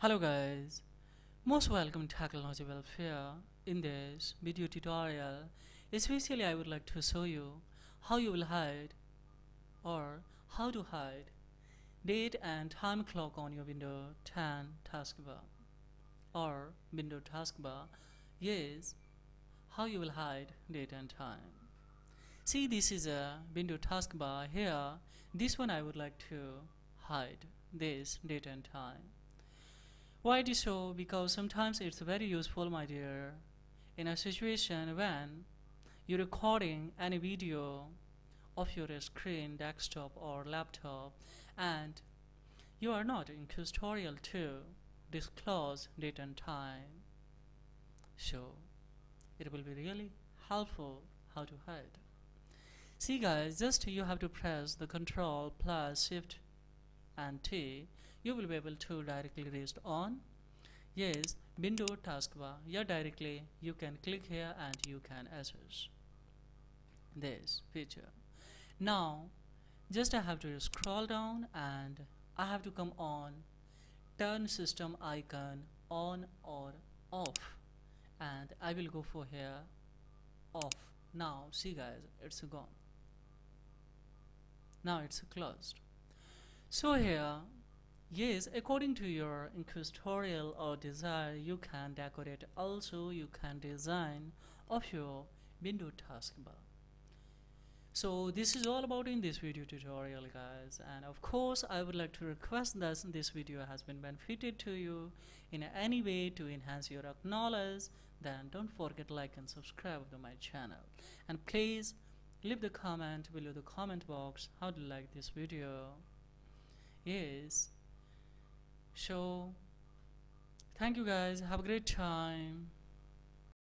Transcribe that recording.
Hello guys, most welcome to Technology Welfare. In this video tutorial, especially I would like to show you how you will hide or how to hide date and time clock on your Windows 10 taskbar or Windows taskbar. Yes, how you will hide date and time. See this is a Windows taskbar here. This one I would like to hide this date and time. Why is so? Because sometimes it's very useful, my dear, in a situation when you're recording any video of your screen, desktop or laptop, and you are not in tutorial to disclose date and time. So it will be really helpful how to hide. See guys, just you have to press the control plus shift and T you will be able to directly reach on. Yes window taskbar yeah directly you can click here and you can access this feature. Now just I have to scroll down and I have to come on turn system icon on or off. And I will go for here off. Now see guys it's gone. Now it's closed so here yes according to your inquisitorial or desire you can decorate. Also you can design of your window taskbar so this is all about in this video tutorial guys. And of course I would like to request that this video has been benefited to you in any way to enhance your knowledge. Then don't forget to like and subscribe to my channel. And please leave the comment below the comment box. How do you like this video yes so thank you guys. Have a great time